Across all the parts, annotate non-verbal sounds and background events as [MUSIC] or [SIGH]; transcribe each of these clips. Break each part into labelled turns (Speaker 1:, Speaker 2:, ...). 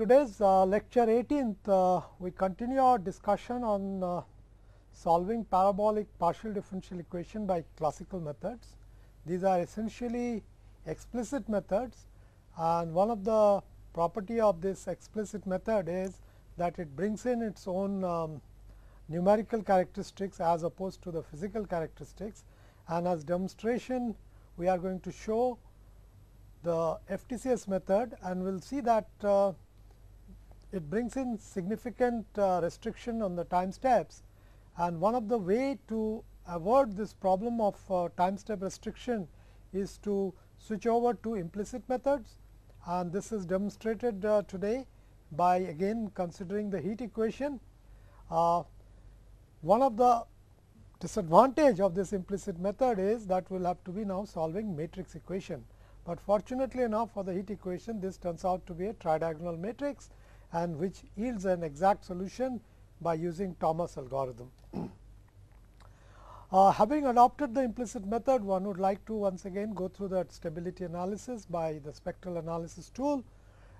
Speaker 1: Today's uh, lecture 18th, uh, we continue our discussion on uh, solving parabolic partial differential equation by classical methods. These are essentially explicit methods and one of the property of this explicit method is that it brings in its own um, numerical characteristics as opposed to the physical characteristics and as demonstration we are going to show the FTCS method and we will see that uh, it brings in significant uh, restriction on the time steps and one of the way to avoid this problem of uh, time step restriction is to switch over to implicit methods. And this is demonstrated uh, today by again considering the heat equation. Uh, one of the disadvantage of this implicit method is that we will have to be now solving matrix equation. But fortunately enough for the heat equation this turns out to be a tridiagonal matrix and which yields an exact solution by using Thomas algorithm. [CLEARS THROAT] uh, having adopted the implicit method one would like to once again go through that stability analysis by the spectral analysis tool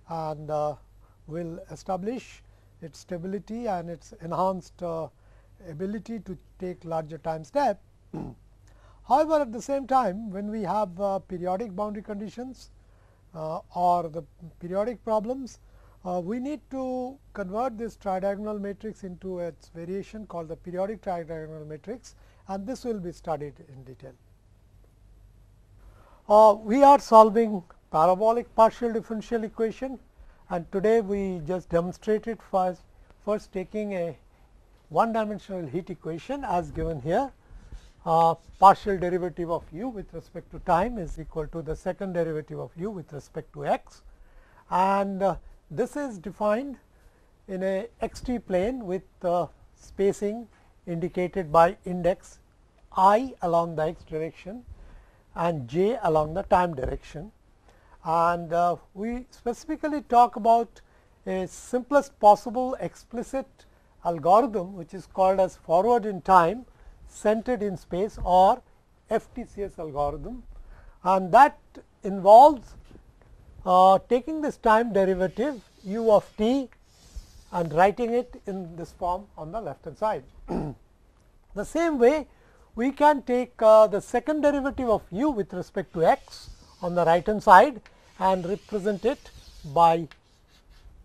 Speaker 1: and uh, will establish its stability and its enhanced uh, ability to take larger time step. [CLEARS THROAT] However, at the same time when we have uh, periodic boundary conditions uh, or the periodic problems, uh, we need to convert this tridiagonal matrix into its variation called the periodic tridiagonal matrix and this will be studied in detail. Uh, we are solving parabolic partial differential equation and today we just demonstrated first, first taking a one dimensional heat equation as given here uh, partial derivative of u with respect to time is equal to the second derivative of u with respect to x and uh, this is defined in a x t plane with uh, spacing indicated by index i along the x direction and j along the time direction. And uh, we specifically talk about a simplest possible explicit algorithm which is called as forward in time centered in space or FTCS algorithm and that involves uh, taking this time derivative u of t and writing it in this form on the left hand side. [CLEARS THROAT] the same way we can take uh, the second derivative of u with respect to x on the right hand side and represent it by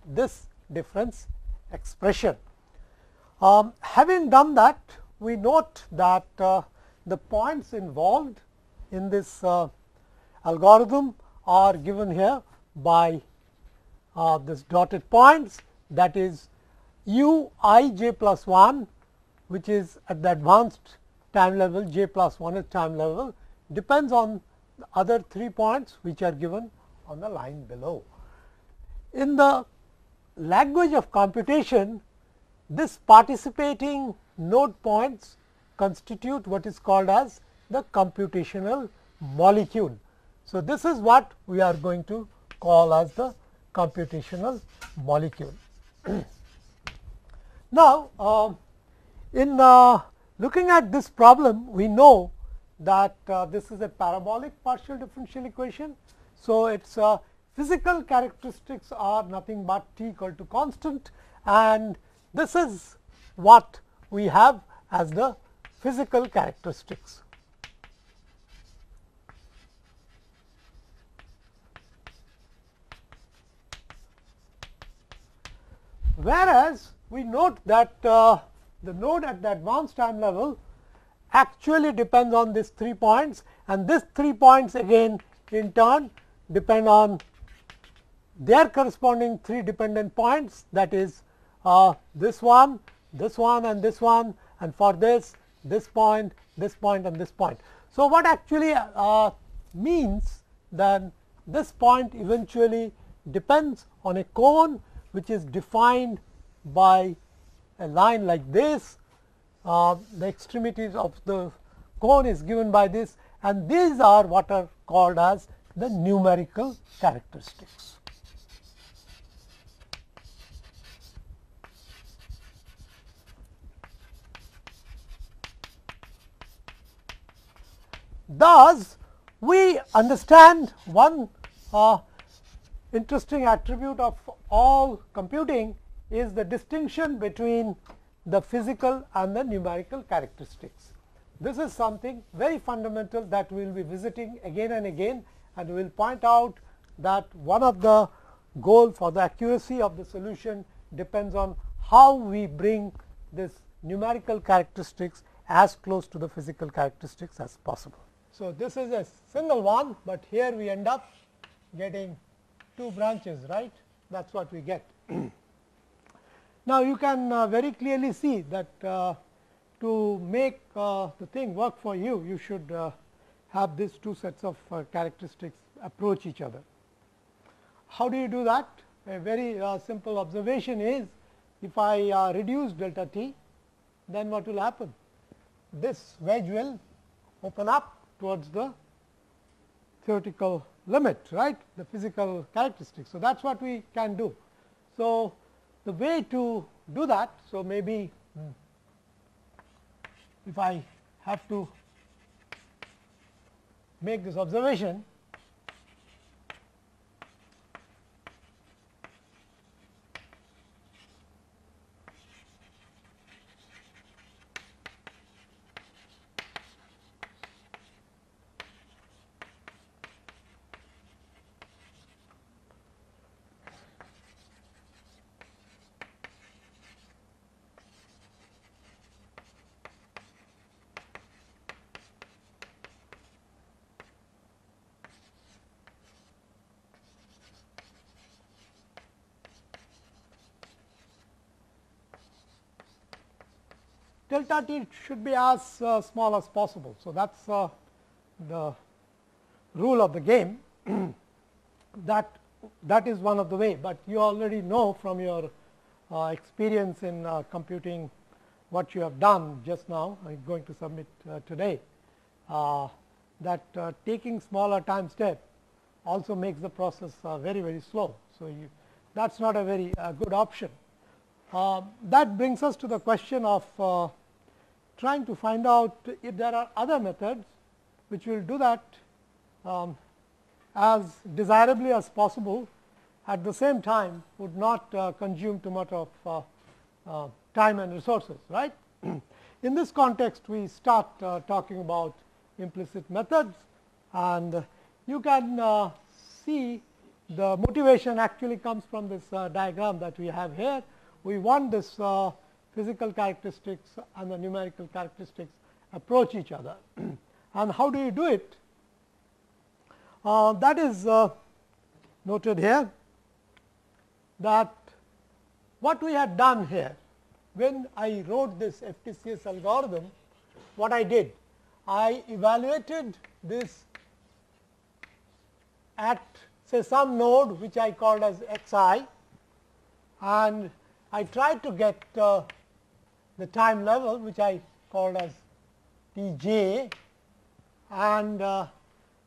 Speaker 1: this difference expression. Um, having done that we note that uh, the points involved in this uh, algorithm are given here by uh, this dotted points that is u i j plus 1 which is at the advanced time level j plus 1 is time level depends on the other three points which are given on the line below. In the language of computation this participating node points constitute what is called as the computational molecule. So, this is what we are going to call as the computational molecule. [CLEARS THROAT] now, uh, in uh, looking at this problem, we know that uh, this is a parabolic partial differential equation. So, its uh, physical characteristics are nothing but t equal to constant and this is what we have as the physical characteristics. Whereas, we note that uh, the node at the advanced time level actually depends on these three points. And these three points again in turn depend on their corresponding three dependent points. That is uh, this one, this one and this one. And for this, this point, this point and this point. So, what actually uh, means then this point eventually depends on a cone which is defined by a line like this. Uh, the extremities of the cone is given by this and these are what are called as the numerical characteristics. Thus, we understand one uh, interesting attribute of all computing is the distinction between the physical and the numerical characteristics. This is something very fundamental that we will be visiting again and again and we will point out that one of the goal for the accuracy of the solution depends on how we bring this numerical characteristics as close to the physical characteristics as possible. So, this is a single one, but here we end up getting two branches right that is what we get. [CLEARS THROAT] now, you can uh, very clearly see that uh, to make uh, the thing work for you, you should uh, have these two sets of uh, characteristics approach each other. How do you do that? A very uh, simple observation is if I reduce delta t, then what will happen? This wedge will open up towards the theoretical limit right the physical characteristics. So, that is what we can do. So, the way to do that. So, maybe hmm, if I have to make this observation delta t should be as uh, small as possible. So, that is uh, the rule of the game [CLEARS THROAT] that that is one of the way, but you already know from your uh, experience in uh, computing what you have done just now I am going to submit uh, today uh, that taking smaller time step also makes the process very very slow. So, you, that is not a very good option. Uh, that brings us to the question of uh, trying to find out if there are other methods which will do that um, as desirably as possible at the same time would not uh, consume too much of uh, uh, time and resources right. [CLEARS THROAT] In this context we start uh, talking about implicit methods and you can see the motivation actually comes from this diagram that we have here we want this uh, physical characteristics and the numerical characteristics approach each other. [CLEARS THROAT] and how do you do it? Uh, that is uh, noted here that what we had done here when I wrote this FTCS algorithm, what I did? I evaluated this at say some node which I called as x i and I tried to get uh, the time level which I called as T j and uh,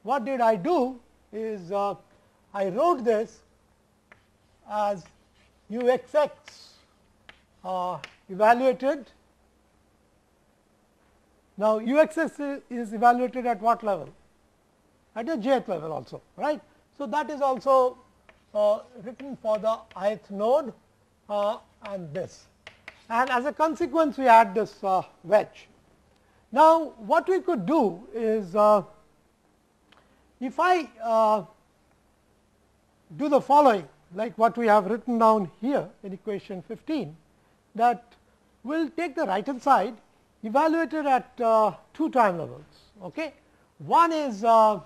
Speaker 1: what did I do is uh, I wrote this as u x x uh, evaluated. Now, u x x is evaluated at what level? At the jth level also right. So, that is also uh, written for the ith node uh, and this and as a consequence we add this uh, wedge. Now, what we could do is uh, if I uh, do the following like what we have written down here in equation 15 that we will take the right hand side evaluated at uh, two time levels. Okay. One is uh,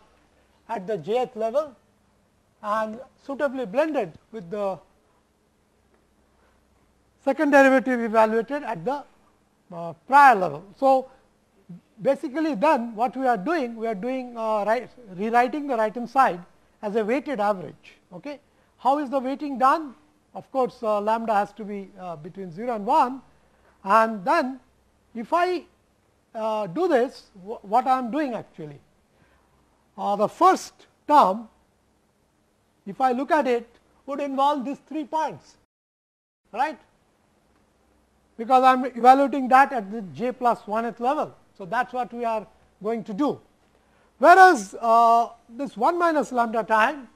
Speaker 1: at the jth level and suitably blended with the second derivative evaluated at the uh, prior level. So, basically then what we are doing, we are doing uh, right, rewriting the right hand side as a weighted average. Okay. How is the weighting done? Of course, uh, lambda has to be uh, between 0 and 1 and then if I uh, do this, what I am doing actually? Uh, the first term, if I look at it, would involve these three points, right? Because I am evaluating that at the j plus 1th level. So, that is what we are going to do. Whereas, uh, this 1 minus lambda times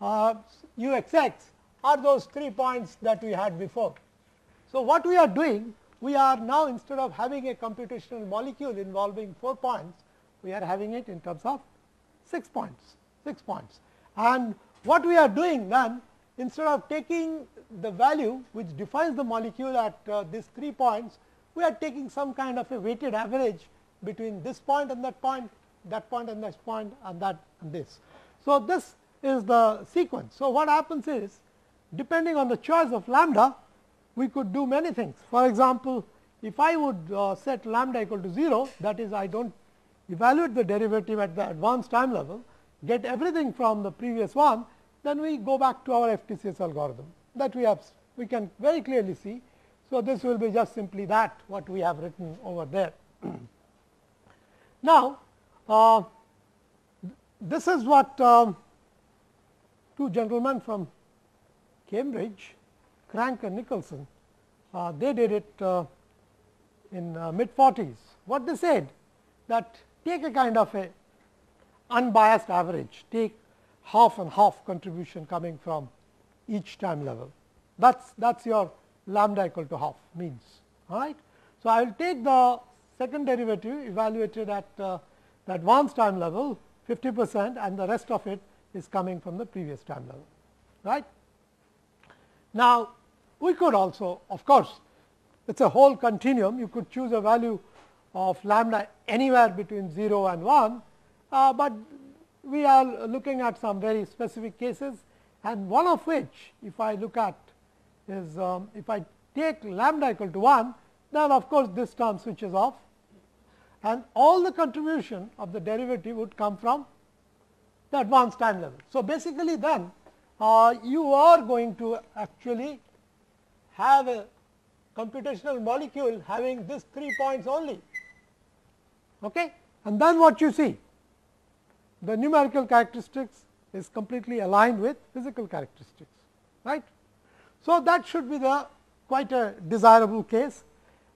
Speaker 1: uh, u x x are those three points that we had before. So, what we are doing we are now instead of having a computational molecule involving 4 points, we are having it in terms of 6 points, 6 points. And what we are doing then instead of taking the value which defines the molecule at uh, these 3 points, we are taking some kind of a weighted average between this point and that point, that point and this point and that and this. So, this is the sequence. So, what happens is depending on the choice of lambda, we could do many things. For example, if I would uh, set lambda equal to 0 that is I do not evaluate the derivative at the advanced time level get everything from the previous one then we go back to our FTCS algorithm that we have we can very clearly see. So, this will be just simply that what we have written over there. [CLEARS THROAT] now, uh, this is what um, two gentlemen from Cambridge Crank and Nicolson, uh, they did it uh, in uh, mid 40s. What they said that take a kind of a unbiased average, take half and half contribution coming from each time level. That's that's your lambda equal to half means. Right. So, I will take the second derivative evaluated at uh, the advanced time level 50 percent and the rest of it is coming from the previous time level. Right. Now, we could also of course, it is a whole continuum you could choose a value of lambda anywhere between 0 and 1, uh, but we are looking at some very specific cases and one of which if I look at is um, if I take lambda equal to 1 then of course, this term switches off and all the contribution of the derivative would come from the advanced time level. So, basically then uh, you are going to actually have a computational molecule having this three points only. Okay? And then what you see? The numerical characteristics is completely aligned with physical characteristics, right. So, that should be the quite a desirable case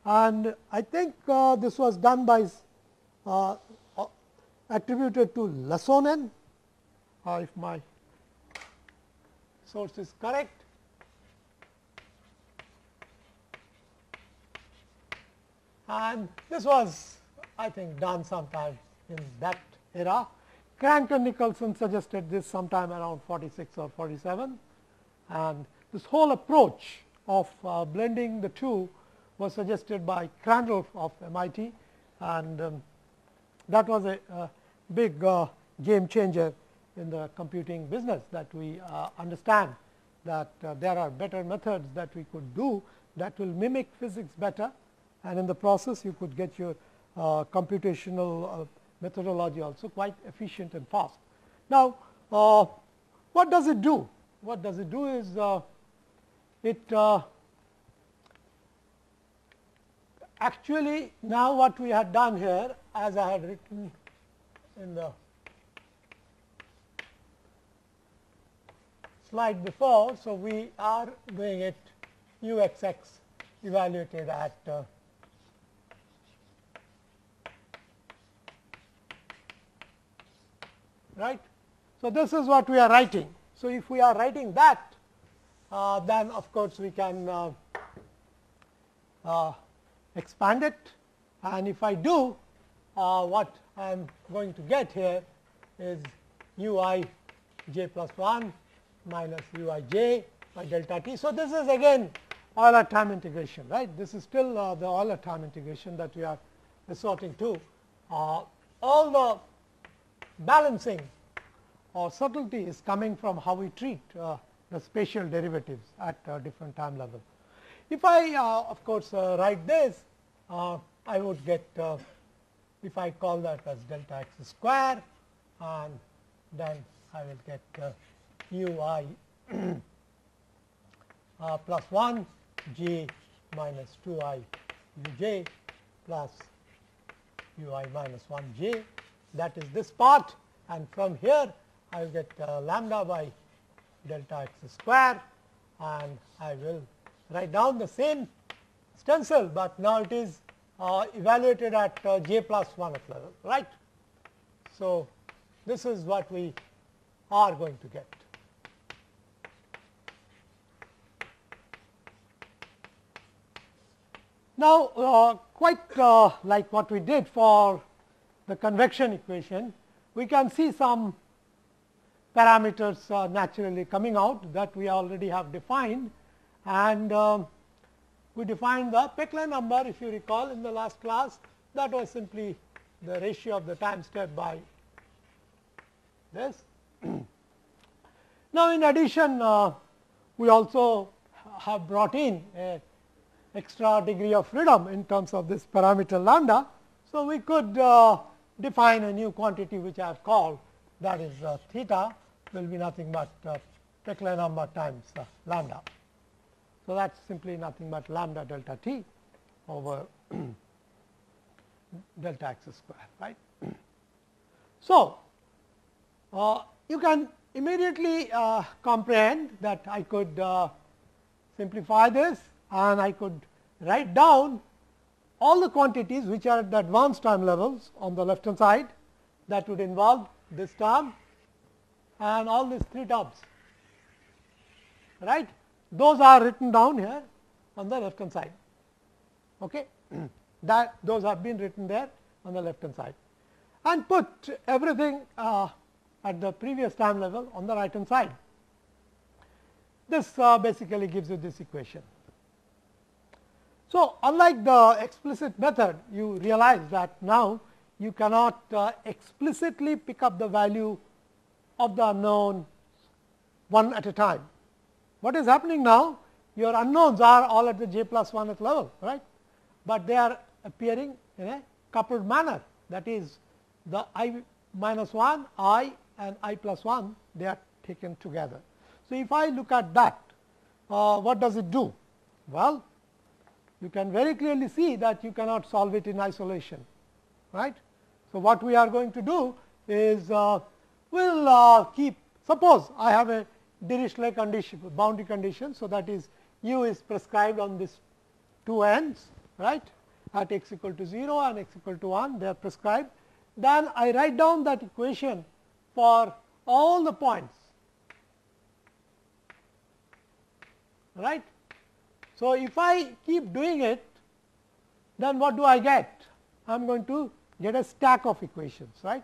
Speaker 1: and I think uh, this was done by uh, attributed to Laasonen, uh, if my source is correct and this was I think done sometime in that era. Crank and Nicolson suggested this sometime around 46 or 47 and this whole approach of uh, blending the two was suggested by Crandall of MIT and um, that was a, a big uh, game changer in the computing business that we uh, understand that uh, there are better methods that we could do that will mimic physics better. And in the process you could get your uh, computational uh, methodology also quite efficient and fast. Now, uh, what does it do? What does it do is uh, it uh, actually now what we had done here as I had written in the slide before. So, we are doing it u x x evaluated at right. So, this is what we are writing. So, if we are writing that uh, then of course, we can uh, uh, expand it and if I do uh, what I am going to get here is u i j plus 1 minus u i j by delta t. So, this is again Euler time integration right. This is still uh, the Euler time integration that we are resorting to. Uh, all the balancing or subtlety is coming from how we treat uh, the spatial derivatives at a different time level. If I uh, of course, uh, write this, uh, I would get uh, if I call that as delta x square and then I will get uh, u i [CLEARS THROAT] uh, plus 1 j minus 2 i u j plus u i minus 1 j that is this part and from here I will get uh, lambda by delta x square and I will write down the same stencil, but now it is uh, evaluated at uh, j plus 1 level right. So, this is what we are going to get. Now, uh, quite uh, like what we did for the convection equation, we can see some parameters uh, naturally coming out that we already have defined and um, we defined the Peclet number if you recall in the last class that was simply the ratio of the time step by this. [CLEARS THROAT] now, in addition uh, we also have brought in a extra degree of freedom in terms of this parameter lambda. So, we could uh, define a new quantity which I have called that is uh, theta will be nothing but uh, Peclet number times uh, lambda. So, that is simply nothing but lambda delta t over [CLEARS THROAT] delta x square right. [CLEARS THROAT] So, uh, you can immediately uh, comprehend that I could uh, simplify this and I could write down all the quantities which are at the advanced time levels on the left hand side that would involve this term and all these three terms right? Those are written down here on the left hand side okay? [CLEARS THROAT] That those have been written there on the left hand side and put everything uh, at the previous time level on the right hand side. This uh, basically gives you this equation so, unlike the explicit method you realize that now you cannot uh, explicitly pick up the value of the unknown one at a time. What is happening now? Your unknowns are all at the j plus 1th level, right, but they are appearing in a coupled manner that is the i minus 1, i and i plus 1 they are taken together. So, if I look at that, uh, what does it do? Well, you can very clearly see that you cannot solve it in isolation. right? So, what we are going to do is uh, we will uh, keep suppose I have a Dirichlet condition boundary condition. So, that is u is prescribed on this two ends right at x equal to 0 and x equal to 1 they are prescribed. Then I write down that equation for all the points right so, if I keep doing it then what do I get? I am going to get a stack of equations right.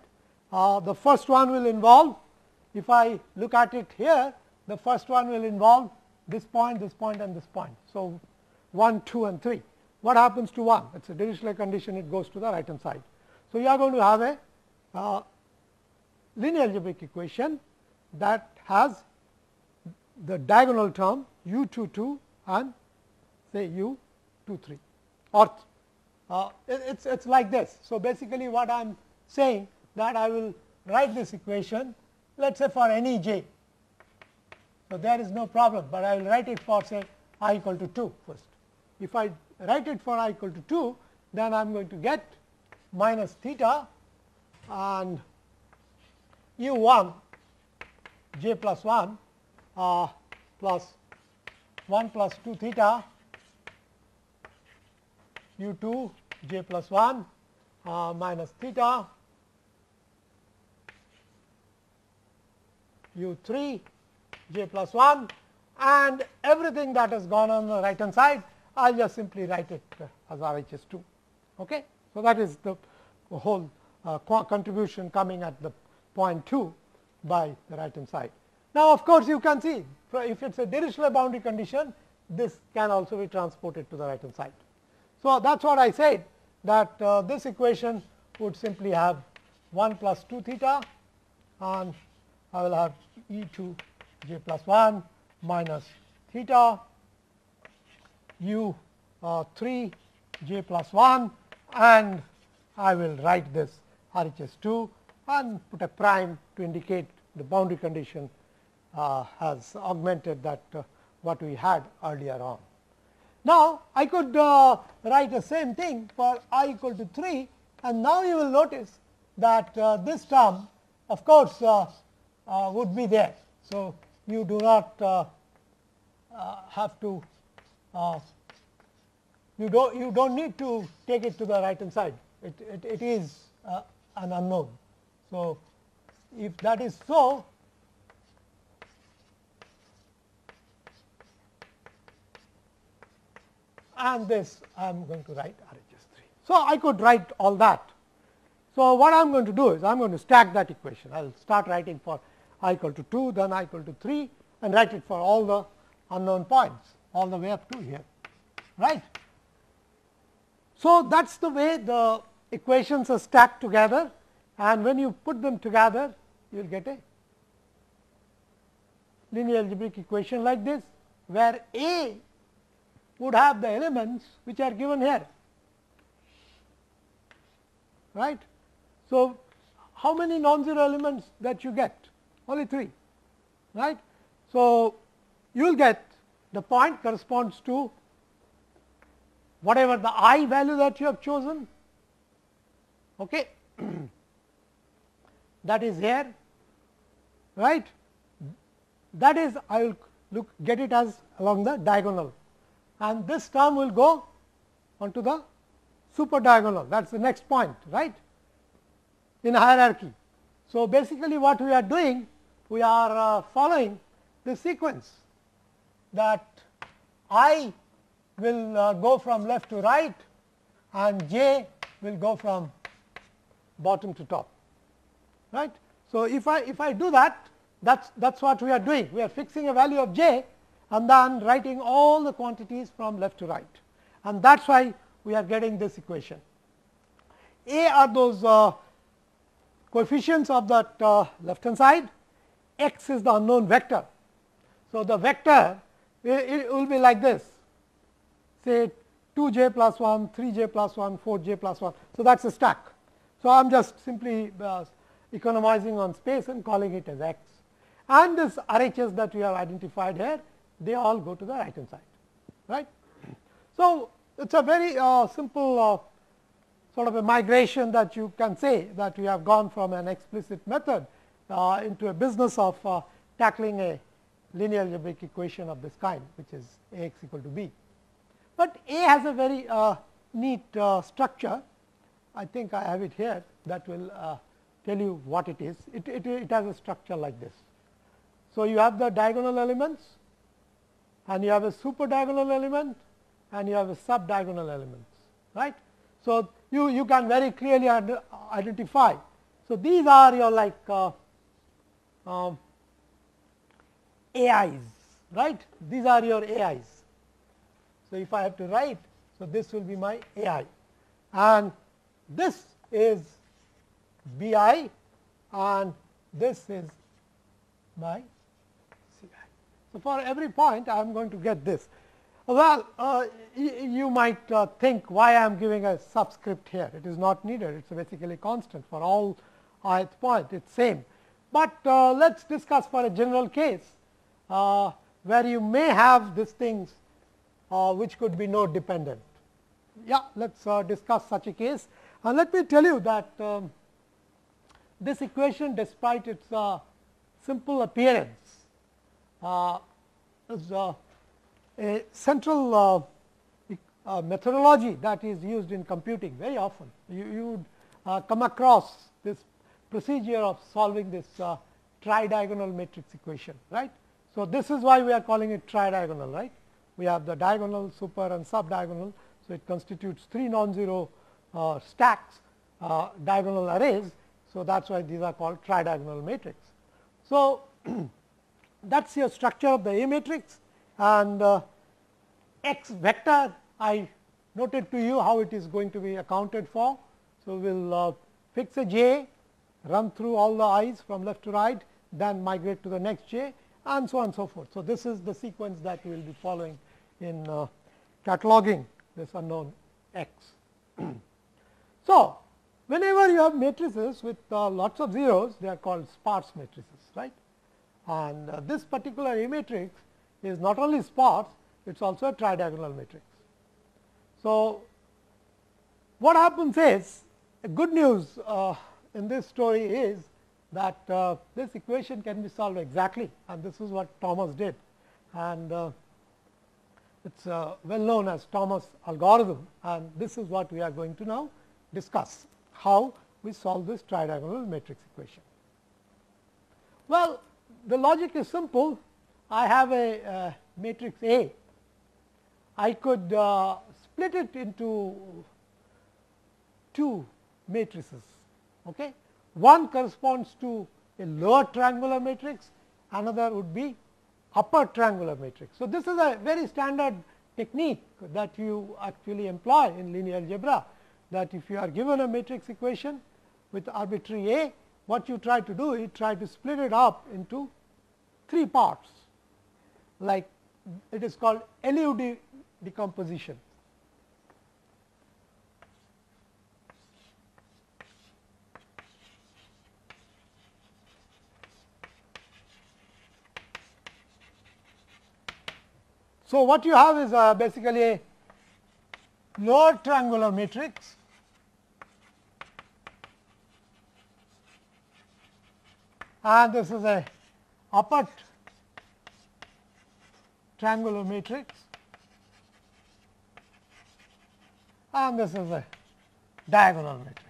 Speaker 1: Uh, the first one will involve if I look at it here the first one will involve this point, this point and this point. So, 1, 2 and 3. What happens to 1? It is a Dirichlet condition it goes to the right hand side. So, you are going to have a uh, linear algebraic equation that has the diagonal term u 2 2 and say u 2 3 or uh, it, it's it's like this. So, basically what I am saying that I will write this equation let us say for any j. So, there is no problem, but I will write it for say i equal to 2 first. If I write it for i equal to 2 then I am going to get minus theta and u 1 j plus 1 uh, plus 1 plus 2 theta u 2 j plus 1 uh, minus theta u 3 j plus 1 and everything that has gone on the right hand side I will just simply write it as RHS 2. Okay. So, that is the whole uh, contribution coming at the point 2 by the right hand side. Now, of course, you can see if it is a Dirichlet boundary condition this can also be transported to the right hand side. So, that is what I said that uh, this equation would simply have 1 plus 2 theta and I will have e 2 j plus 1 minus theta u uh, 3 j plus 1 and I will write this RHS 2 and put a prime to indicate the boundary condition uh, has augmented that uh, what we had earlier on. Now, I could uh, write the same thing for i equal to 3 and now you will notice that uh, this term of course, uh, uh, would be there. So, you do not have to you don't you don't need to take it to the right hand side it, it, it is an unknown. So, if that is so and this I am going to write RHS 3. So, I could write all that. So, what I am going to do is I am going to stack that equation. I will start writing for i equal to 2, then i equal to 3 and write it for all the unknown points all the way up to here, right. So, that is the way the equations are stacked together and when you put them together you will get a linear algebraic equation like this, where A would have the elements which are given here. Right. So, how many non-zero elements that you get? Only 3 right. So, you will get the point corresponds to whatever the i value that you have chosen. Okay. [CLEARS THROAT] that is here. Right? That is I will look get it as along the diagonal and this term will go onto the super diagonal that is the next point right in hierarchy. So, basically what we are doing we are uh, following the sequence that i will uh, go from left to right and j will go from bottom to top right. So, if I if I do that that is that is what we are doing we are fixing a value of j and then writing all the quantities from left to right and that is why we are getting this equation. A are those uh, coefficients of that uh, left hand side, x is the unknown vector. So, the vector it, will be like this say 2 j plus 1, 3 j plus 1, 4 j plus 1. So, that is a stack. So, I am just simply uh, economizing on space and calling it as x and this RHS that we have identified here they all go to the right hand side right. So, it is a very uh, simple uh, sort of a migration that you can say that we have gone from an explicit method uh, into a business of uh, tackling a linear algebraic equation of this kind which is A x equal to b. But A has a very uh, neat uh, structure I think I have it here that will tell you what it is. It, it, it has a structure like this. So, you have the diagonal elements and you have a super diagonal element and you have a sub diagonal element, right. So, you, you can very clearly identify. So, these are your like uh, um, AIs right these are your AIs. So, if I have to write so this will be my AI and this is BI and this is my. So, for every point I am going to get this. Well, uh, you might uh, think why I am giving a subscript here. It is not needed. It is basically constant for all ith point. It is same. But uh, let us discuss for a general case uh, where you may have these things uh, which could be node dependent. Yeah, let us uh, discuss such a case. And let me tell you that um, this equation despite its simple appearance a central uh, uh, methodology that is used in computing very often. You, you would uh, come across this procedure of solving this uh, tridiagonal matrix equation, right. So, this is why we are calling it tridiagonal, right. We have the diagonal, super and subdiagonal. So, it constitutes three non-zero uh, stacks, uh, diagonal arrays. So, that is why these are called tridiagonal matrix. So, [CLEARS THROAT] that is your structure of the A matrix and uh, x vector I noted to you how it is going to be accounted for. So, we will uh, fix a j run through all the i's from left to right then migrate to the next j and so on and so forth. So, this is the sequence that we will be following in uh, cataloging this unknown x. [CLEARS THROAT] so, whenever you have matrices with uh, lots of zeros, they are called sparse matrices, right. And uh, this particular A matrix is not only sparse, it is also a tridiagonal matrix. So, what happens is good news uh, in this story is that uh, this equation can be solved exactly and this is what Thomas did and uh, it is uh, well known as Thomas algorithm and this is what we are going to now discuss how we solve this tridiagonal matrix equation. Well, the logic is simple I have a uh, matrix A I could uh, split it into two matrices. Okay? One corresponds to a lower triangular matrix, another would be upper triangular matrix. So, this is a very standard technique that you actually employ in linear algebra that if you are given a matrix equation with arbitrary A, what you try to do is try to split it up into three parts like it is called LUD decomposition. So, what you have is uh, basically a lower triangular matrix and this is a upper triangular matrix and this is a diagonal matrix.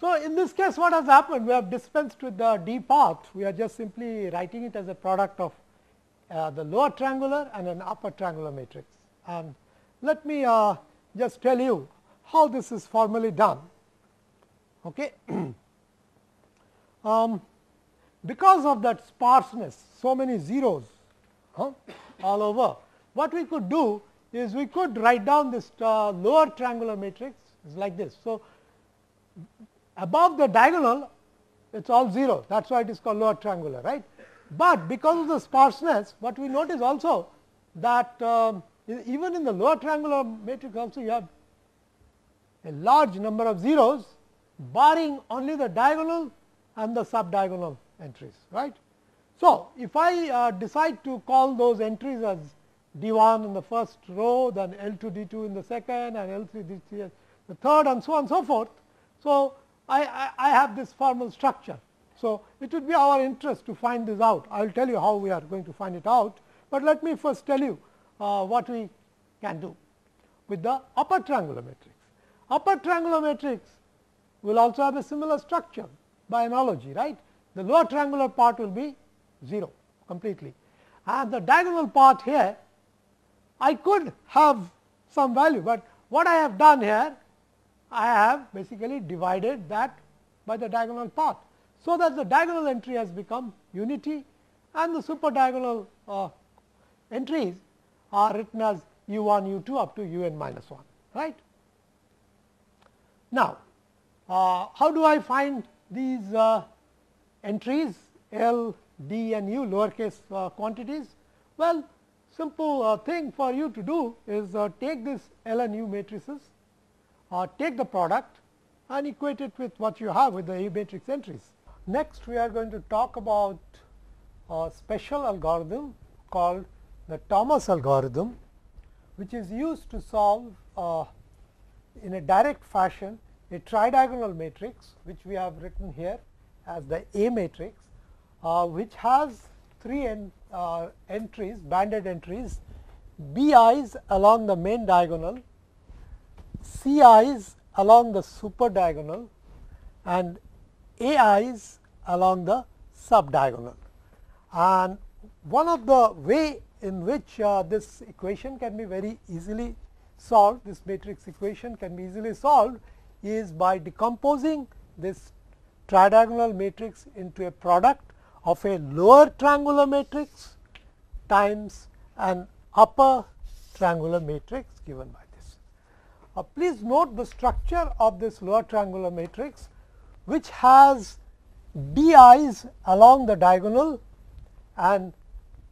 Speaker 1: So, in this case what has happened we have dispensed with the d part we are just simply writing it as a product of uh, the lower triangular and an upper triangular matrix. And let me uh, just tell you how this is formally done. Okay. [CLEARS THROAT] um, because of that sparseness, so many zeros huh, all over, what we could do is we could write down this uh, lower triangular matrix is like this. So, above the diagonal it is all 0 that is why it is called lower triangular right. But because of the sparseness what we notice also that um, even in the lower triangular matrix also you have a large number of zeros barring only the diagonal and the subdiagonal entries right. So, if I uh, decide to call those entries as d 1 in the first row, then L 2 d 2 in the second and L 3 d 3 the third and so on and so forth. So, I, I, I have this formal structure so, it would be our interest to find this out. I will tell you how we are going to find it out, but let me first tell you uh, what we can do with the upper triangular matrix. Upper triangular matrix will also have a similar structure by analogy, right. The lower triangular part will be 0 completely and the diagonal part here I could have some value, but what I have done here I have basically divided that by the diagonal part. So, that the diagonal entry has become unity and the super diagonal uh, entries are written as u 1 u 2 up to u n minus 1 right. Now, uh, how do I find these uh, entries L, D and U lower case uh, quantities? Well, simple uh, thing for you to do is take this L and U matrices, take the product and equate it with what you have with the A matrix entries. Next, we are going to talk about a special algorithm called the Thomas algorithm, which is used to solve uh, in a direct fashion a tridiagonal matrix, which we have written here as the A matrix, uh, which has three en, uh, entries, banded entries, B i's along the main diagonal, C i's along the super diagonal and A i's along the sub diagonal. And one of the way in which uh, this equation can be very easily solved, this matrix equation can be easily solved is by decomposing this tridiagonal matrix into a product of a lower triangular matrix times an upper triangular matrix given by this. Uh, please note the structure of this lower triangular matrix which has d i's along the diagonal and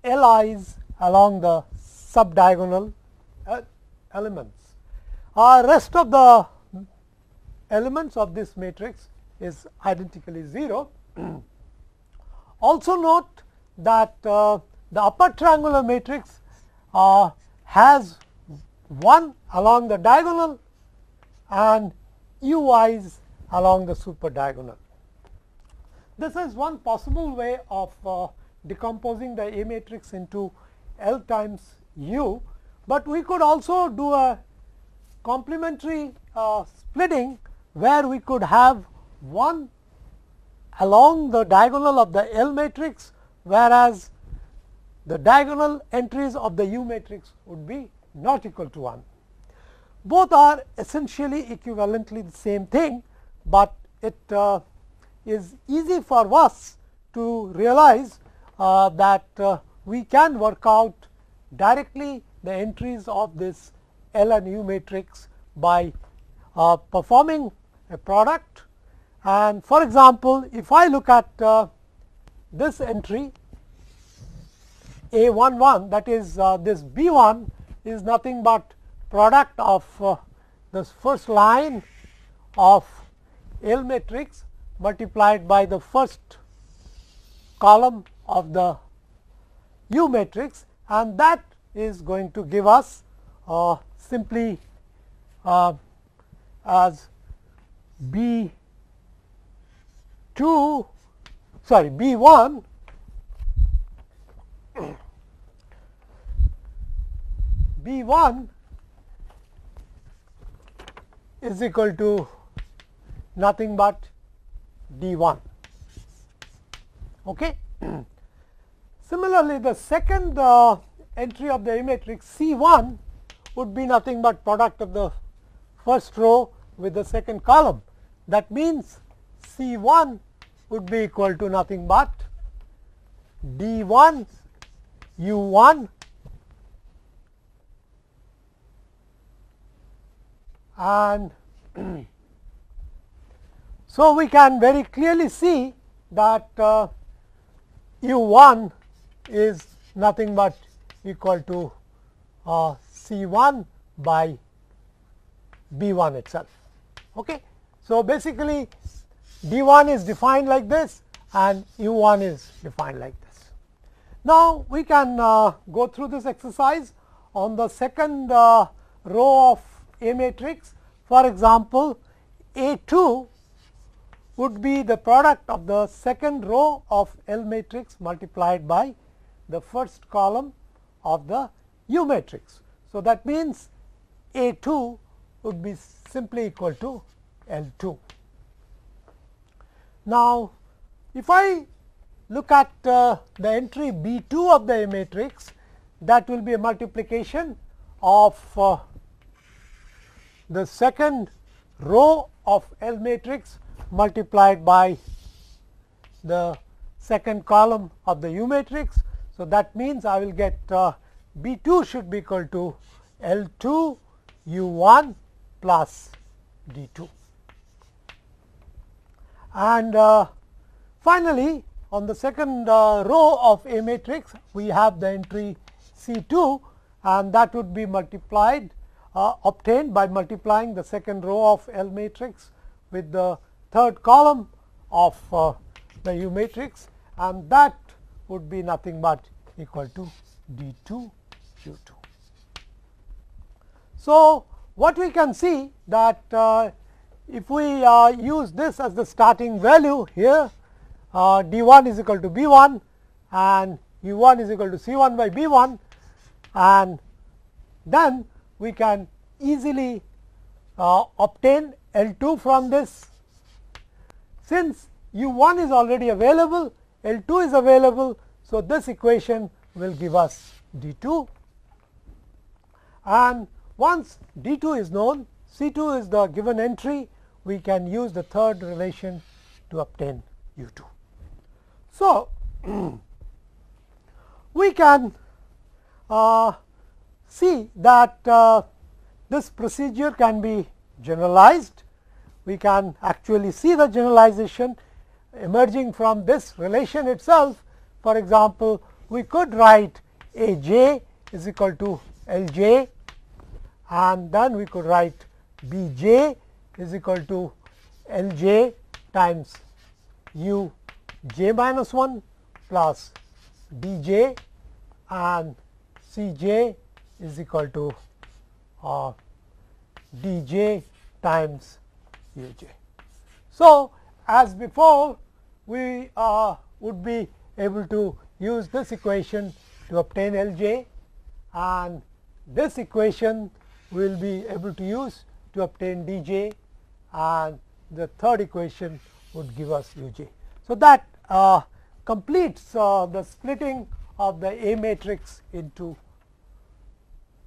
Speaker 1: l i's along the subdiagonal uh, elements. Uh, rest of the elements of this matrix is identically 0. [CLEARS THROAT] also note that uh, the upper triangular matrix uh, has 1 along the diagonal and ui's along the super diagonal. This is one possible way of uh, decomposing the A matrix into L times U, but we could also do a complementary uh, splitting where we could have one along the diagonal of the L matrix, whereas the diagonal entries of the U matrix would be not equal to 1. Both are essentially equivalently the same thing, but it uh, is easy for us to realize uh, that uh, we can work out directly the entries of this L and U matrix by uh, performing a product. And for example, if I look at uh, this entry A 1 1 that is uh, this B 1 is nothing but product of uh, this first line of L matrix multiplied by the first column of the U matrix and that is going to give us uh, simply uh, as B 2 sorry B 1 B 1 is equal to nothing but D 1. Okay. [CLEARS THROAT] Similarly, the second uh, entry of the A matrix C 1 would be nothing but product of the first row with the second column. That means, C 1 would be equal to nothing but D 1 U 1 and [CLEARS THROAT] so we can very clearly see that uh, u 1 is nothing but equal to uh, C 1 by B 1 itself. Okay. So, basically D 1 is defined like this and U 1 is defined like this. Now, we can uh, go through this exercise on the second uh, row of A matrix. For example, A 2 would be the product of the second row of L matrix multiplied by the first column of the U matrix. So, that means A 2 would be simply equal to L 2. Now, if I look at uh, the entry B 2 of the A matrix that will be a multiplication of uh, the second row of L matrix multiplied by the second column of the U matrix. So, that means I will get uh, B 2 should be equal to L 2 U 1 plus D 2. And uh, finally, on the second uh, row of A matrix, we have the entry C 2 and that would be multiplied uh, obtained by multiplying the second row of L matrix with the third column of uh, the U matrix and that would be nothing but equal to d 2 u 2. So, what we can see that uh, if we uh, use this as the starting value here uh, d 1 is equal to b 1 and u 1 is equal to c 1 by b 1 and then we can easily uh, obtain L 2 from this since u 1 is already available, L 2 is available. So, this equation will give us d 2 and once d 2 is known, C 2 is the given entry, we can use the third relation to obtain u 2. So, [CLEARS THROAT] we can uh, see that uh, this procedure can be generalized we can actually see the generalization emerging from this relation itself. For example, we could write A j is equal to L j and then we could write B j is equal to L j times u j minus 1 plus d j and C j is equal to uh, d j times u j. So, as before we uh, would be able to use this equation to obtain L j and this equation will be able to use to obtain d j and the third equation would give us u j. So, that uh, completes uh, the splitting of the A matrix into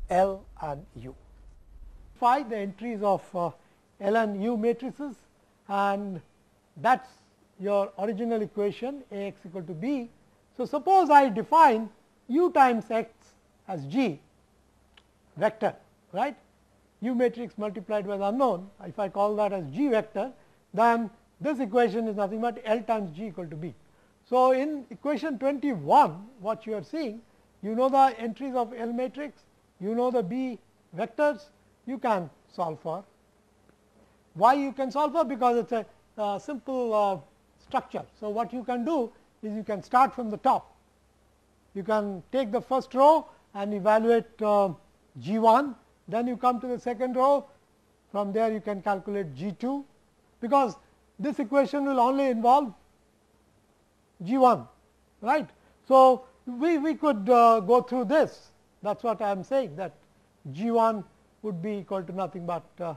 Speaker 1: L and U. Find the entries of uh, L and U matrices and that is your original equation A x equal to B. So, suppose I define U times x as G vector right U matrix multiplied by the unknown if I call that as G vector then this equation is nothing but L times G equal to B. So, in equation 21 what you are seeing you know the entries of L matrix, you know the B vectors you can solve for. Why you can solve for? Because it is a uh, simple uh, structure. So, what you can do is you can start from the top. You can take the first row and evaluate uh, G 1, then you come to the second row from there you can calculate G 2, because this equation will only involve G 1 right. So, we, we could uh, go through this that is what I am saying that G 1 would be equal to nothing but uh,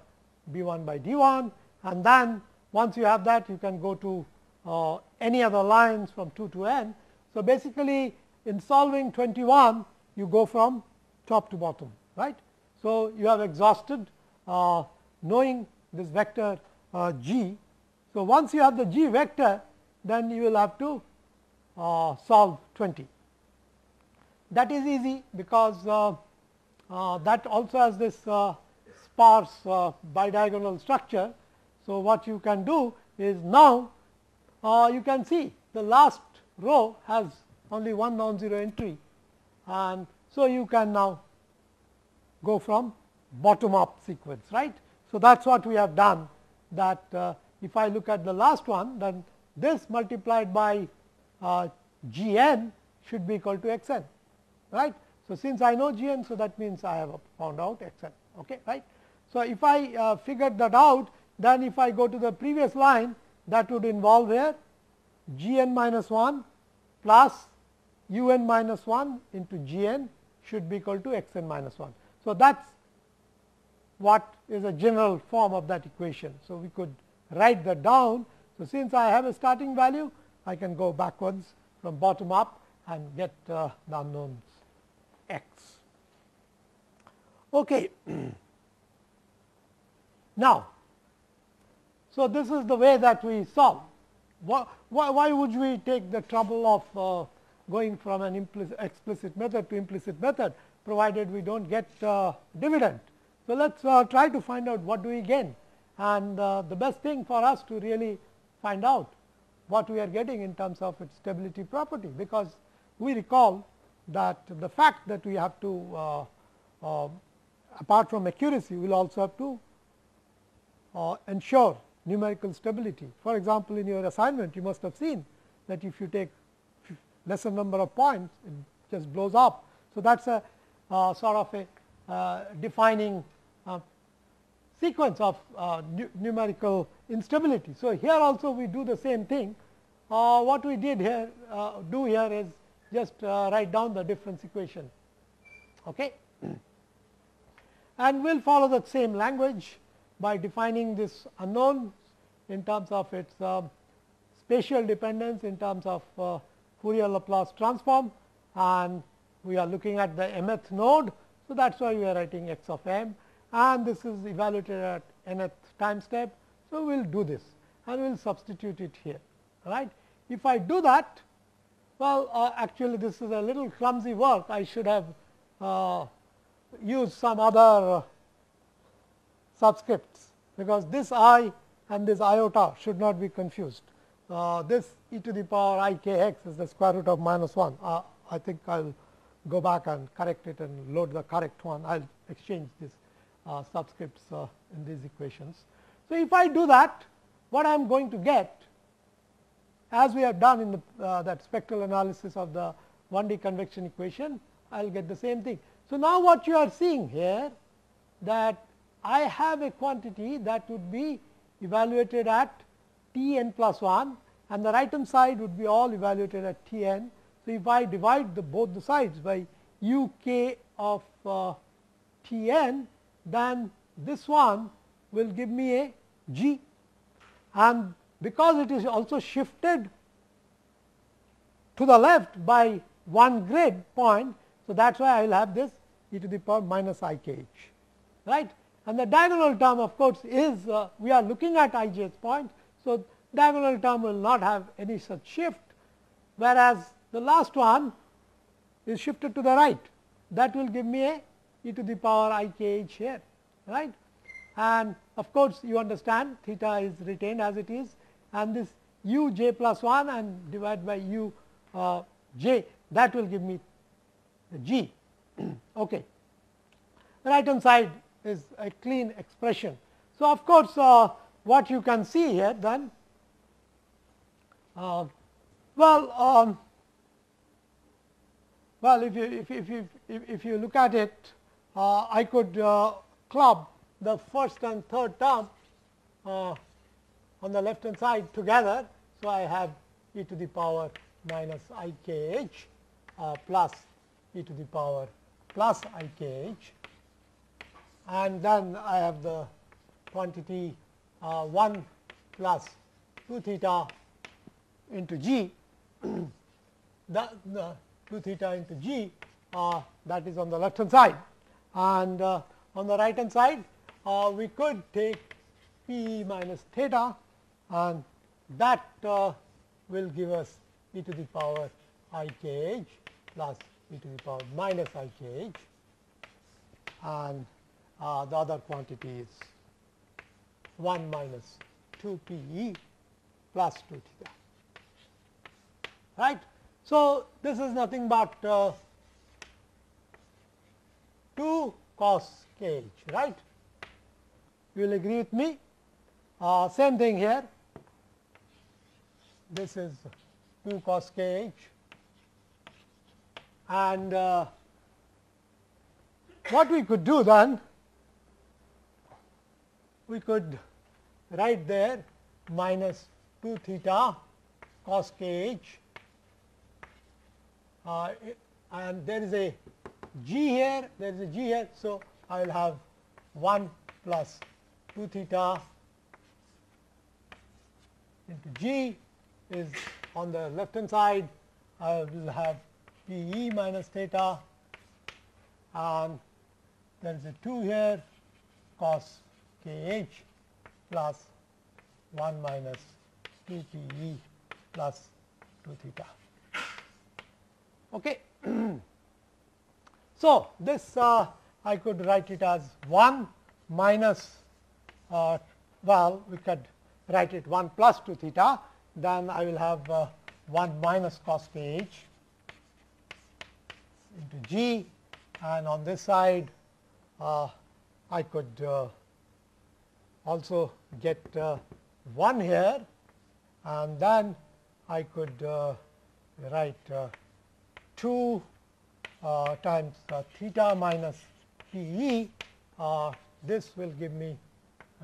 Speaker 1: B 1 by D 1 and then once you have that you can go to uh, any other lines from 2 to n. So, basically in solving 21 you go from top to bottom right. So, you have exhausted uh, knowing this vector uh, g. So, once you have the g vector then you will have to uh, solve 20. That is easy because uh, uh, that also has this uh, sparse bidiagonal structure. So, what you can do is now you can see the last row has only one non-zero entry and so you can now go from bottom up sequence right. So, that is what we have done that uh, if I look at the last one then this multiplied by uh, g n should be equal to x n right. So, since I know g n so that means I have found out x n okay right. So, if I uh, figured that out then if I go to the previous line that would involve here g n minus 1 plus u n minus 1 into g n should be equal to x n minus 1. So, that is what is a general form of that equation. So, we could write that down. So, since I have a starting value I can go backwards from bottom up and get uh, the unknowns x. Okay. [CLEARS THROAT] now, so this is the way that we solve. Why, why, would we take the trouble of uh, going from an explicit method to implicit method provided we do not get uh, dividend. So, let us uh, try to find out what do we gain and uh, the best thing for us to really find out what we are getting in terms of its stability property, because we recall that the fact that we have to apart from accuracy, we will also have to uh, ensure numerical stability. For example, in your assignment you must have seen that if you take lesser number of points it just blows up. So, that is a uh, sort of a uh, defining uh, sequence of nu numerical instability. So, here also we do the same thing. what we did here do here is just write down the difference equation. Okay. And we will follow the same language by defining this unknown in terms of its uh, spatial dependence in terms of uh, Fourier Laplace transform and we are looking at the mth node. So, that is why we are writing x of m and this is evaluated at nth time step. So, we will do this and we will substitute it here right. If I do that well uh, actually this is a little clumsy work I should have uh, used some other subscripts because this i and this iota should not be confused. Uh, this e to the power i k x is the square root of minus 1. Uh, I think I will go back and correct it and load the correct one. I will exchange these uh, subscripts uh, in these equations. So, if I do that what I am going to get as we have done in the, uh, that spectral analysis of the 1D convection equation, I will get the same thing. So, now what you are seeing here that I have a quantity that would be evaluated at t n plus 1 and the right hand side would be all evaluated at t n. So, if I divide the both the sides by u k of uh, t n, then this one will give me a g and because it is also shifted to the left by one grid point. So, that is why I will have this e to the power minus i k h right and the diagonal term of course, is uh, we are looking at i j point. So, diagonal term will not have any such shift, whereas the last one is shifted to the right that will give me a e to the power i k h here right and of course, you understand theta is retained as it is and this u j plus 1 and divided by u uh, j that will give me the g. [CLEARS THROAT] okay. The right hand side is a clean expression. So, of course, uh, what you can see here then uh, well um, well if you if, if, if, if you look at it uh, I could uh, club the first and third term uh, on the left hand side together. So, I have e to the power minus i k h uh, plus e to the power plus i k h and then I have the quantity uh, 1 plus 2 theta into g [CLEARS THROAT] the, the 2 theta into g uh, that is on the left hand side. And uh, on the right hand side uh, we could take p minus theta and that uh, will give us e to the power i k h plus e to the power minus i k h. And uh, the other quantity is 1 minus 2 p e plus 2 theta. Right. So, this is nothing but uh, 2 cos k h right? You will agree with me. Uh, same thing here, this is 2 cos k h and uh, what we could do then, we could write there minus 2 theta cos k h uh, and there is a g here, there is a g here. So, I will have 1 plus 2 theta into g is on the left hand side I will have P e minus theta and there is a 2 here cos k h plus 1 minus 2 P e plus 2 theta. Okay. [CLEARS THROAT] so, this uh, I could write it as 1 minus uh, well we could write it 1 plus 2 theta. Then I will have uh, 1 minus cos k h into g. And on this side uh, I could uh, also get uh, 1 here. And then I could write 2 uh, times uh, theta minus P e. Uh, this will give me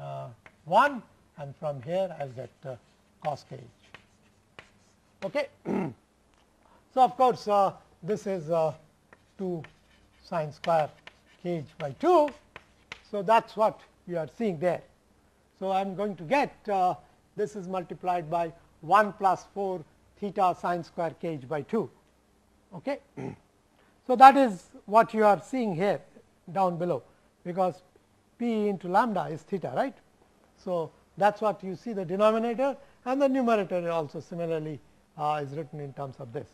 Speaker 1: uh, 1 and from here I will get cos k h. Okay. [CLEARS THROAT] so, of course, this is uh, 2 sine square k h by 2. So, that is what you are seeing there. So, I am going to get uh, this is multiplied by 1 plus 4 theta sine square k h by 2. Okay. so, that is what you are seeing here down below, because p into lambda is theta right. So, that is what you see the denominator and the numerator also similarly uh, is written in terms of this.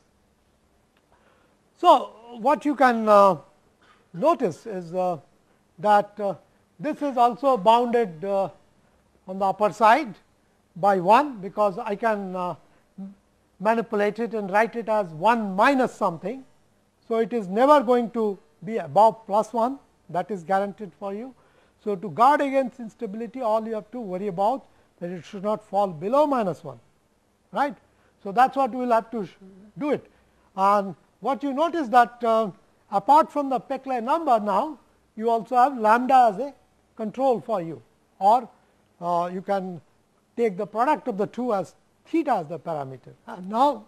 Speaker 1: So, what you can uh, notice is uh, that uh, this is also bounded uh, on the upper side by 1, because I can uh, manipulate it and write it as 1 minus something. So, it is never going to be above plus 1 that is guaranteed for you so, to guard against instability all you have to worry about that it should not fall below minus 1 right. So, that is what we will have to do it and what you notice that uh, apart from the Peclet number now you also have lambda as a control for you or uh, you can take the product of the two as theta as the parameter. And now,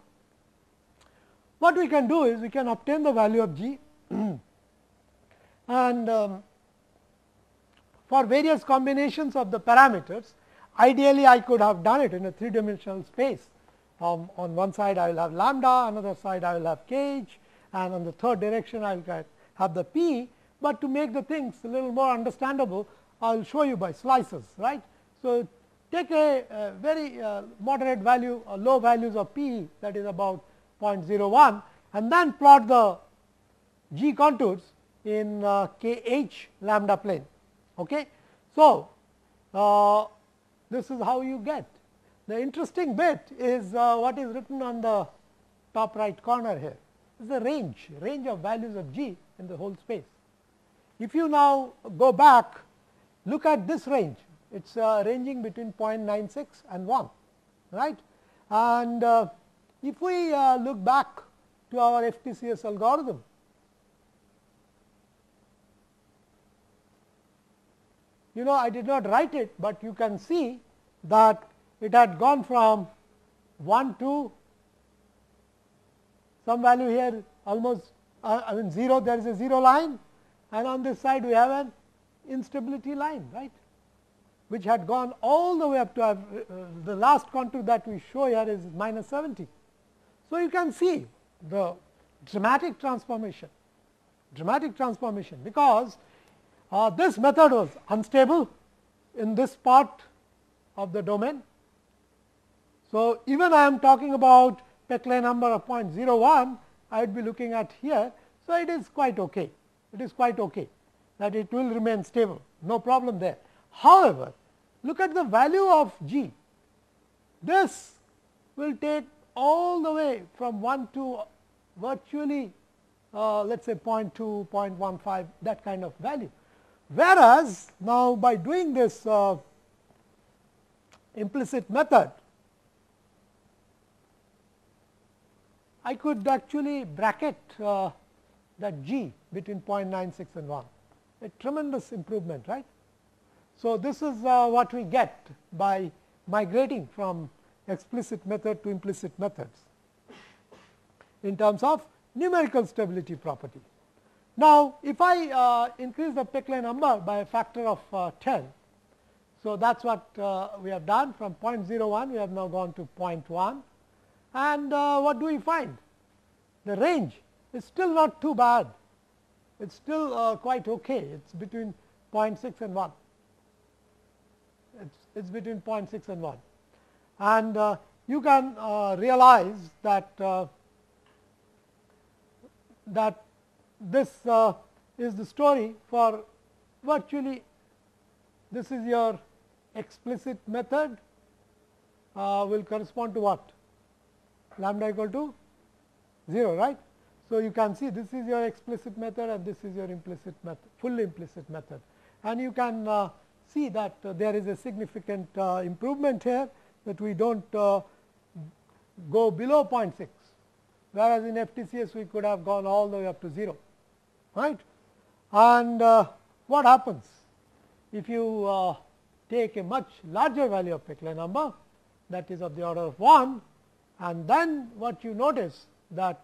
Speaker 1: what we can do is we can obtain the value of g [CLEARS THROAT] and um, for various combinations of the parameters ideally I could have done it in a three dimensional space. Um, on one side I will have lambda, another side I will have kh and on the third direction I will have the p, but to make the things a little more understandable I will show you by slices right. So, take a, a very uh, moderate value or low values of p that is about 0.01 and then plot the g contours in uh, k h lambda plane. Okay. So, uh, this is how you get. The interesting bit is uh, what is written on the top right corner here is the range, range of values of g in the whole space. If you now go back, look at this range, it is uh, ranging between 0.96 and 1, right. And uh, if we uh, look back to our FTCS algorithm, you know I did not write it, but you can see that it had gone from 1 to some value here almost uh, I mean 0 there is a 0 line and on this side we have an instability line right which had gone all the way up to uh, the last contour that we show here is minus 70. So, you can see the dramatic transformation, dramatic transformation because uh, this method was unstable in this part of the domain. So, even I am talking about Peclet number of 0.01, I would be looking at here. So, it is quite okay, it is quite okay that it will remain stable, no problem there. However, look at the value of g, this will take all the way from 1 to virtually uh, let us say 0.2, 0.15 that kind of value. Whereas, now by doing this uh, implicit method, I could actually bracket uh, that g between 0.96 and 1, a tremendous improvement, right. So, this is uh, what we get by migrating from explicit method to implicit methods in terms of numerical stability property. Now, if I uh, increase the Peclet number by a factor of uh, 10, so that is what uh, we have done. From 0.01 we have now gone to 0.1 and uh, what do we find? The range is still not too bad, it is still uh, quite okay, it is between 0.6 and 1, it is between 0.6 and 1. And uh, you can realize that that this uh, is the story for virtually this is your explicit method uh, will correspond to what lambda equal to 0 right. So, you can see this is your explicit method and this is your implicit method full implicit method and you can uh, see that uh, there is a significant uh, improvement here that we do not uh, go below 0.6 whereas in FTCS we could have gone all the way up to 0 right. And what happens if you take a much larger value of Peclet number that is of the order of 1 and then what you notice that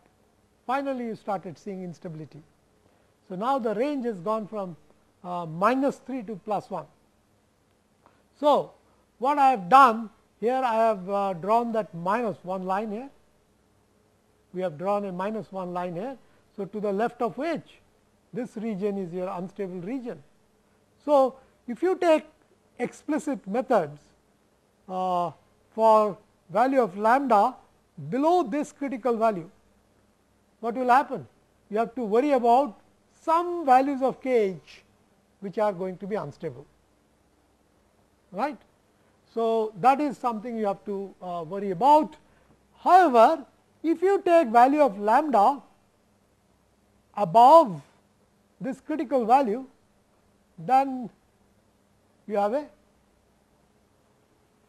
Speaker 1: finally you started seeing instability. So, now the range has gone from uh, minus 3 to plus 1. So, what I have done here I have uh, drawn that minus 1 line here, we have drawn a minus 1 line here. So, to the left of which this region is your unstable region. So, if you take explicit methods uh, for value of lambda below this critical value, what will happen? You have to worry about some values of k h which are going to be unstable, right. So, that is something you have to uh, worry about. However, if you take value of lambda above this critical value, then you have a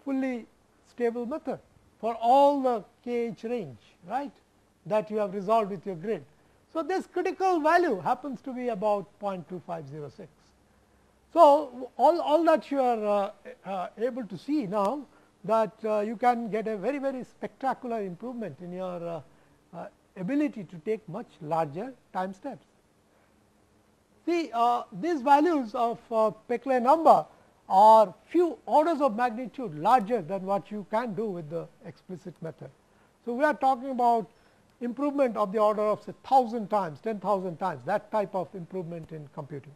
Speaker 1: fully stable method for all the kh range right that you have resolved with your grid. So, this critical value happens to be about 0.2506. So, all, all that you are uh, uh, able to see now that uh, you can get a very very spectacular improvement in your uh, uh, ability to take much larger time steps. See uh, these values of Peclet number are few orders of magnitude larger than what you can do with the explicit method. So, we are talking about improvement of the order of say 1000 times, 10,000 times that type of improvement in computing.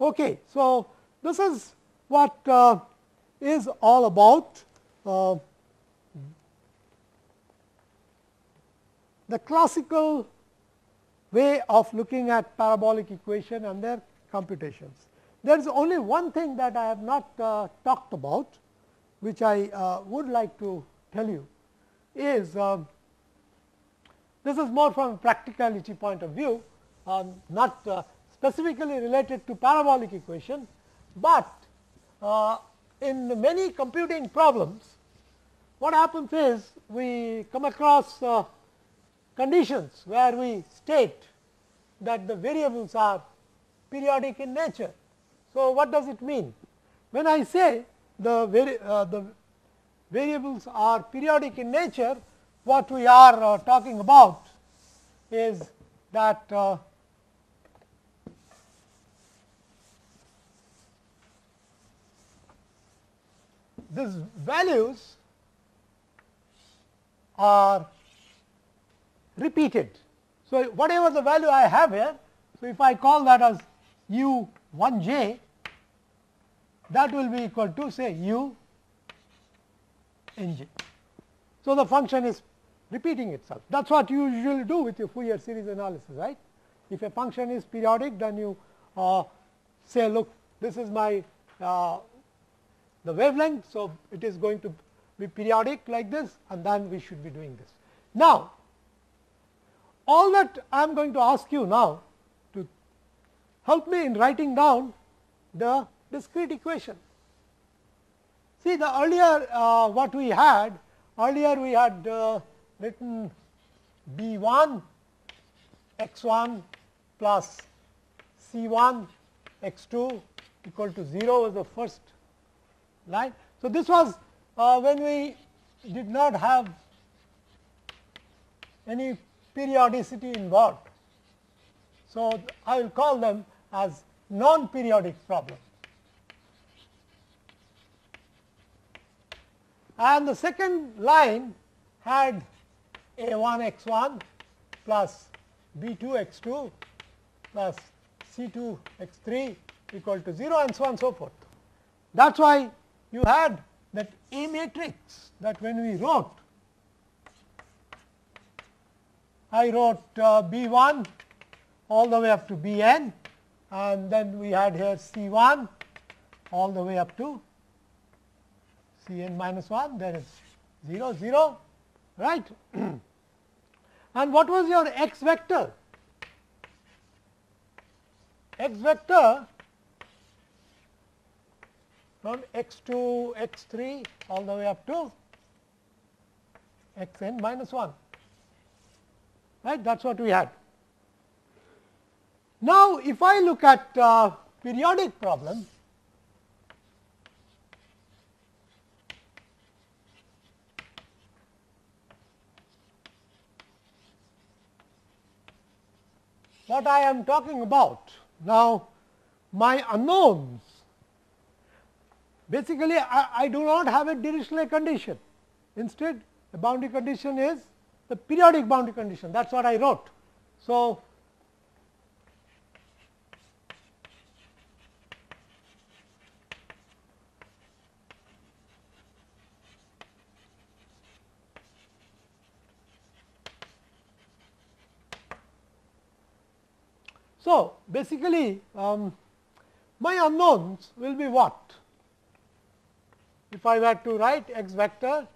Speaker 1: Okay, so, this is what uh, is all about uh, the classical way of looking at parabolic equation and their computations. There is only one thing that I have not uh, talked about, which I uh, would like to tell you is uh, this is more from practicality point of view, um, not specifically related to parabolic equation, but uh, in many computing problems, what happens is we come across uh, conditions where we state that the variables are periodic in nature. So, what does it mean? When I say the, vari uh, the variables are periodic in nature, what we are uh, talking about is that these values are repeated. So, whatever the value I have here, so if I call that as u 1 j, that will be equal to say u n j. So, the function is repeating itself. That is what you usually do with your Fourier series analysis, right. If a function is periodic, then you uh, say look this is my uh, the wavelength. So, it is going to be periodic like this and then we should be doing this. Now, all that I am going to ask you now to help me in writing down the discrete equation. See the earlier uh, what we had earlier we had uh, written B 1 x 1 plus C 1 x 2 equal to 0 was the first line. So, this was uh, when we did not have any periodicity involved. So, I will call them as non periodic problems. And the second line had a 1 x 1 plus b 2 x 2 plus c 2 x 3 equal to 0 and so on and so forth. That is why you had that A matrix that when we wrote, I wrote uh, B 1 all the way up to B n and then we had here C 1 all the way up to C n minus 1 there is 0 0 right. [CLEARS THROAT] and what was your x vector? x vector from x 2, x 3 all the way up to x n minus 1 right that is what we had. Now, if I look at uh, periodic problem what I am talking about. Now, my unknowns basically I, I do not have a Dirichlet condition. Instead, the boundary condition is the periodic boundary condition that is what I wrote. So, So, basically um, my unknowns will be what? If I were to write x vector,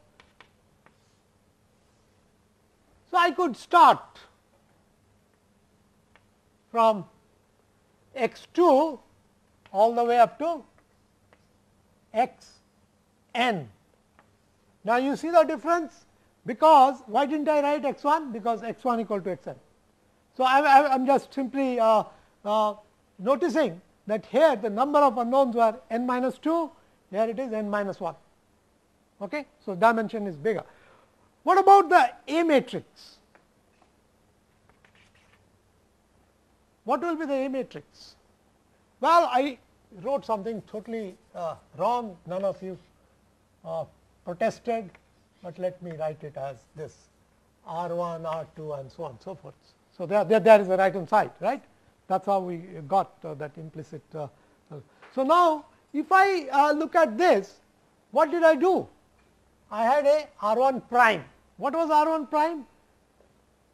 Speaker 1: so I could start from x 2 all the way up to x n. Now, you see the difference? Because why did not I write x 1 because x 1 equal to x n. So, I am just simply uh, uh, noticing that here the number of unknowns were n minus 2, here it is n minus 1. Okay? So, dimension is bigger. What about the A matrix? What will be the A matrix? Well, I wrote something totally uh, wrong, none of you uh, protested, but let me write it as this R 1, R 2 and so on so forth. So, there, there, there is a right hand side, right. That is how we got uh, that implicit. Uh, uh, so, now if I uh, look at this, what did I do? I had a R 1 prime. What was R 1 prime?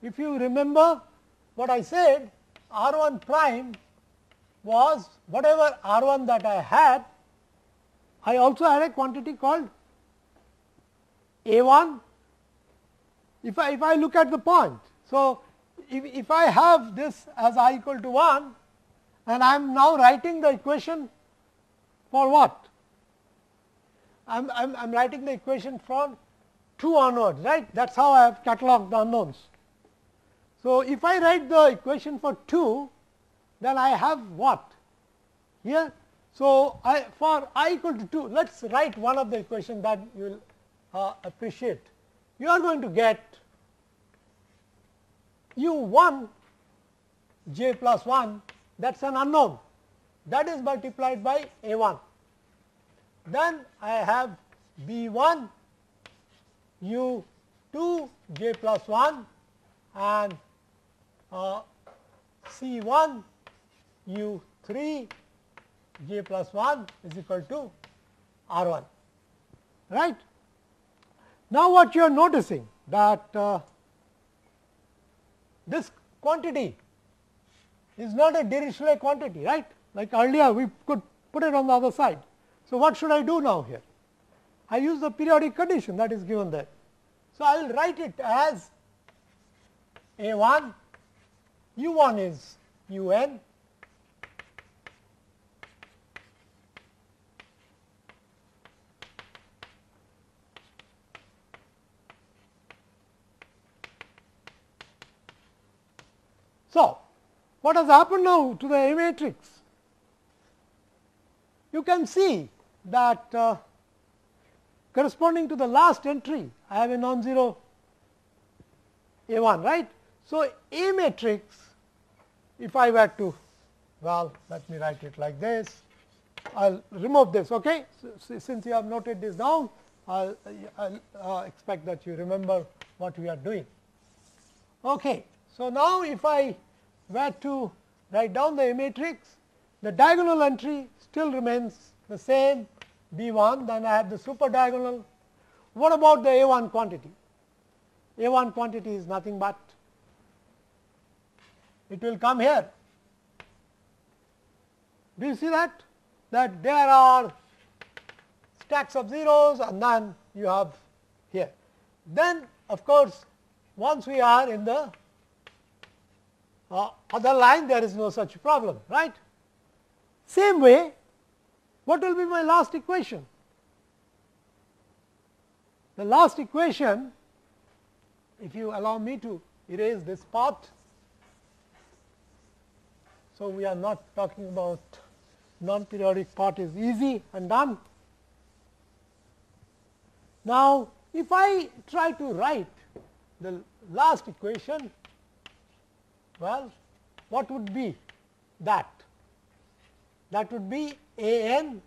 Speaker 1: If you remember what I said, R 1 prime was whatever R 1 that I had, I also had a quantity called A 1. If I, if I look at the point, so if, if I have this as i equal to 1 and I am now writing the equation for what? I am I'm, I'm writing the equation from 2 onwards, right. That is how I have catalogued the unknowns. So, if I write the equation for 2, then I have what here. So, I for i equal to 2, let us write one of the equation that you will uh, appreciate. You are going to get u 1 j plus 1 that is an unknown that is multiplied by a 1. Then I have b 1 u 2 j plus 1 and uh, C 1 u 3 j plus 1 is equal to R 1 right. Now, what you are noticing that uh, this quantity is not a Dirichlet quantity right like earlier we could put it on the other side. So, what should I do now here? I use the periodic condition that is given there. So, I will write it as A 1 u 1 is u n So, what has happened now to the A matrix? You can see that uh, corresponding to the last entry, I have a non-zero A 1, right. So, A matrix if I were to well let me write it like this I will remove this okay. So, since you have noted this down I will uh, expect that you remember what we are doing. Okay. So, now if I were to write down the A matrix the diagonal entry still remains the same B 1 then I have the super diagonal. What about the A 1 quantity? A 1 quantity is nothing but it will come here. Do you see that? That there are stacks of zeros and then you have here. Then of course, once we are in the uh, other line there is no such problem right. Same way what will be my last equation? The last equation if you allow me to erase this part so, we are not talking about non-periodic part is easy and done. Now, if I try to write the last equation, well, what would be that? That would be A n,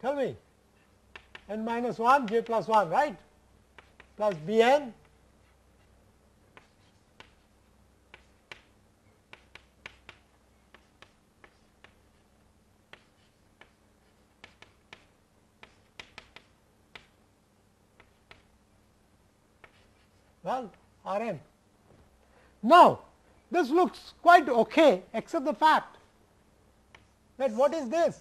Speaker 1: tell me, n minus 1 j plus 1, right, plus B n. Well R n. Now, this looks quite okay except the fact that what is this?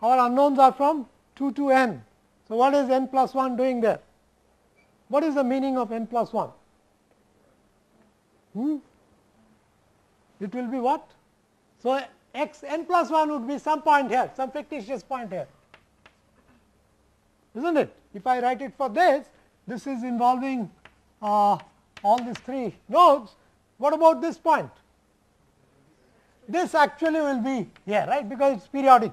Speaker 1: Our unknowns are from 2 to n. So, what is n plus 1 doing there? What is the meaning of n plus 1? Hmm? It will be what? So, x n plus 1 would be some point here, some fictitious point here, isn't it? If I write it for this, this is involving uh, all these three nodes. What about this point? This actually will be here, right, because it is periodic.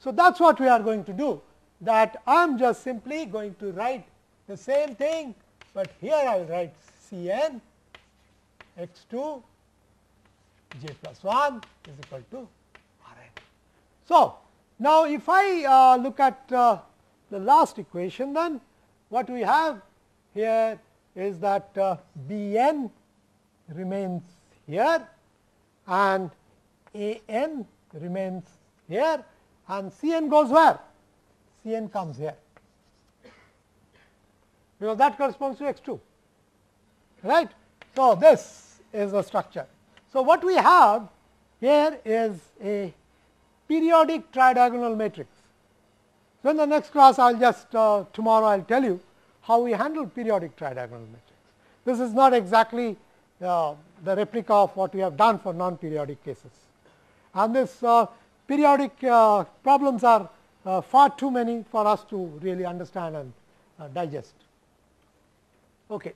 Speaker 1: So, that is what we are going to do that I am just simply going to write the same thing, but here I will write C n x 2 j plus 1 is equal to R n. So, now if I uh, look at uh, the last equation then what we have here is that uh, B n remains here and A n remains here and C n goes where? C n comes here because that corresponds to x 2 right. So, this is the structure. So, what we have here is a periodic tridiagonal matrix. So, in the next class I will just uh, tomorrow I will tell you how we handle periodic tridiagonal matrix. This is not exactly uh, the replica of what we have done for non-periodic cases. And this uh, periodic uh, problems are uh, far too many for us to really understand and uh, digest. Okay.